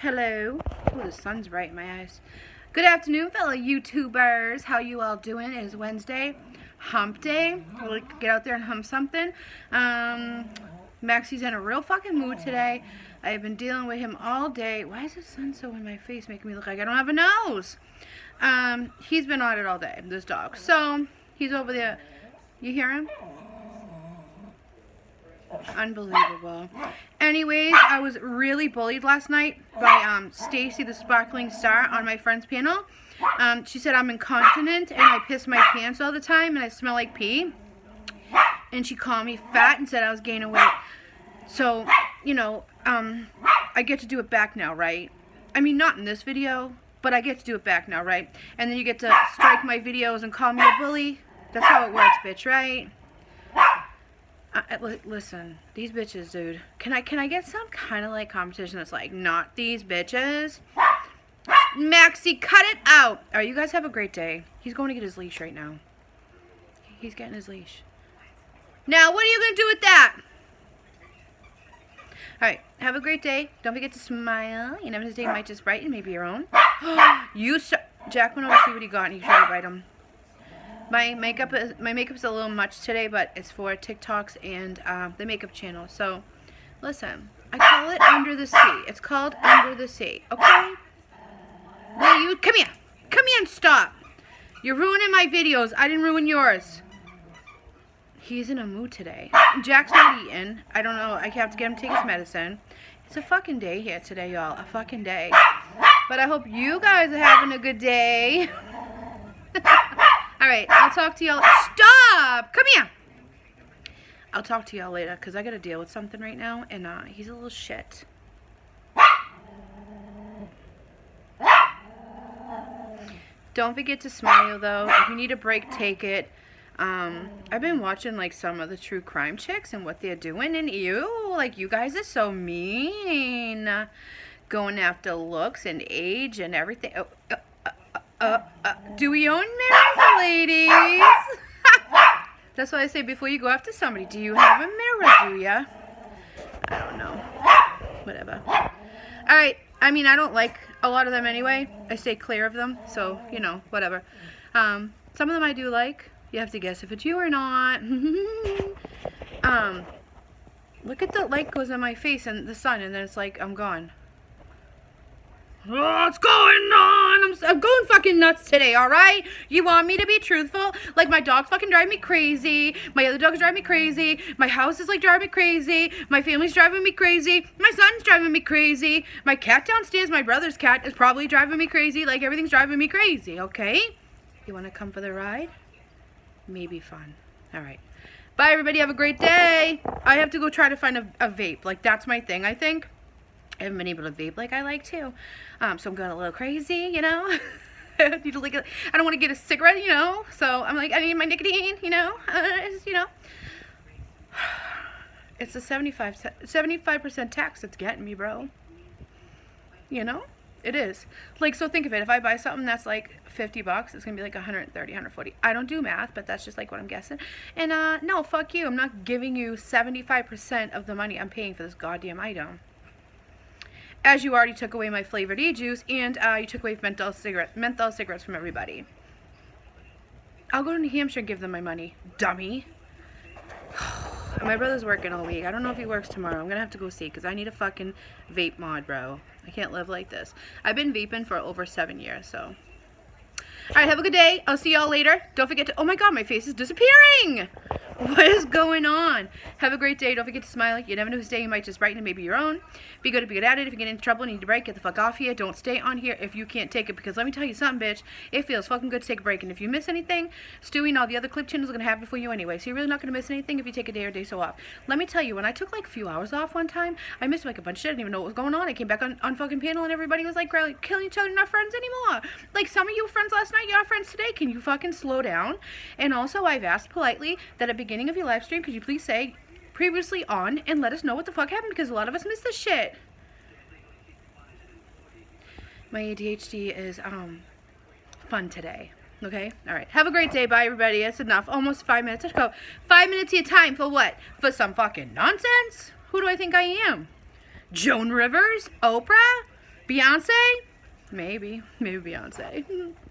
Hello. Oh, the sun's bright in my eyes. Good afternoon, fellow YouTubers. How you all doing? It is Wednesday, hump day. I get out there and hump something. Um, Maxie's in a real fucking mood today. I've been dealing with him all day. Why is the sun so in my face making me look like I don't have a nose? Um, he's been on it all day, this dog. So, he's over there. You hear him? Unbelievable. Anyways, I was really bullied last night by um, Stacy the Sparkling Star on my friend's panel. Um, she said I'm incontinent and I piss my pants all the time and I smell like pee. And she called me fat and said I was gaining weight. So, you know, um, I get to do it back now, right? I mean, not in this video, but I get to do it back now, right? And then you get to strike my videos and call me a bully. That's how it works, bitch, right? Listen, these bitches, dude. Can I can I get some kind of like competition that's like not these bitches? Maxie, cut it out. All right, you guys have a great day. He's going to get his leash right now. He's getting his leash. Now, what are you going to do with that? All right, have a great day. Don't forget to smile. You never his day might just brighten, maybe your own. you, Jack went over to see what he got, and he tried to bite him. My makeup is my makeup's a little much today, but it's for TikToks and uh, the makeup channel. So, listen, I call it Under the Sea. It's called Under the Sea. Okay? Will you come here? Come here and stop. You're ruining my videos. I didn't ruin yours. He's in a mood today. Jack's not eating. I don't know. I have to get him to take his medicine. It's a fucking day here today, y'all. A fucking day. But I hope you guys are having a good day. Alright, I'll talk to y'all. Stop! Come here! I'll talk to y'all later because I got to deal with something right now and uh, he's a little shit. Don't forget to smile though. If you need a break, take it. Um, I've been watching like some of the true crime chicks and what they're doing and ew, like you guys are so mean. Going after looks and age and everything. Oh, uh, uh, uh, do we own mirrors, ladies? That's why I say before you go after somebody, do you have a mirror, do ya? I don't know. Whatever. Alright, I mean, I don't like a lot of them anyway. I stay clear of them, so, you know, whatever. Um, some of them I do like. You have to guess if it's you or not. um, look at the light goes on my face and the sun, and then it's like, I'm gone. What's going on? I'm, I'm, going fucking nuts today, alright? You want me to be truthful? Like, my dog fucking drive me crazy. My other dogs drive me crazy. My house is, like, driving me crazy. My family's driving me crazy. My son's driving me crazy. My cat downstairs, my brother's cat, is probably driving me crazy. Like, everything's driving me crazy, okay? You want to come for the ride? Maybe fun. Alright. Bye, everybody. Have a great day. I have to go try to find a, a vape. Like, that's my thing, I think. I haven't been able to vape like I like to. Um, so I'm going a little crazy, you know. I need to like I don't want to get a cigarette, you know. So I'm like, I need my nicotine, you know. Uh, you know. It's a 75 75% tax that's getting me, bro. You know? It is. Like, so think of it. If I buy something that's like 50 bucks, it's going to be like 130, 140. I don't do math, but that's just like what I'm guessing. And, uh, no, fuck you. I'm not giving you 75% of the money I'm paying for this goddamn item as you already took away my flavored e-juice and uh, you took away menthol, cigarette, menthol cigarettes from everybody. I'll go to New Hampshire and give them my money, dummy. my brother's working all week. I don't know if he works tomorrow. I'm going to have to go see because I need a fucking vape mod, bro. I can't live like this. I've been vaping for over seven years, so. Alright, have a good day. I'll see y'all later. Don't forget to, oh my god, my face is disappearing. What is going on? Have a great day. Don't forget to smile. You never know whose day you might just brighten maybe your own. Be good to be good at it. If you get into trouble and need to break, get the fuck off here. Don't stay on here if you can't take it. Because let me tell you something, bitch. It feels fucking good to take a break. And if you miss anything, Stewie and all the other clip channels are going to have it for you anyway. So you're really not going to miss anything if you take a day or day so off. Let me tell you, when I took like a few hours off one time, I missed like a bunch of shit. I didn't even know what was going on. I came back on, on fucking panel and everybody was like killing each other, not friends anymore. Like some of you were friends last night, you're friends today. Can you fucking slow down? And also, I've asked politely that it the beginning of your live stream, could you please say previously on and let us know what the fuck happened because a lot of us missed this shit. My ADHD is um fun today. Okay? Alright. Have a great day. Bye, everybody. That's enough. Almost five minutes. Let's go. Five minutes of your time for what? For some fucking nonsense? Who do I think I am? Joan Rivers? Oprah? Beyonce? Maybe. Maybe Beyonce.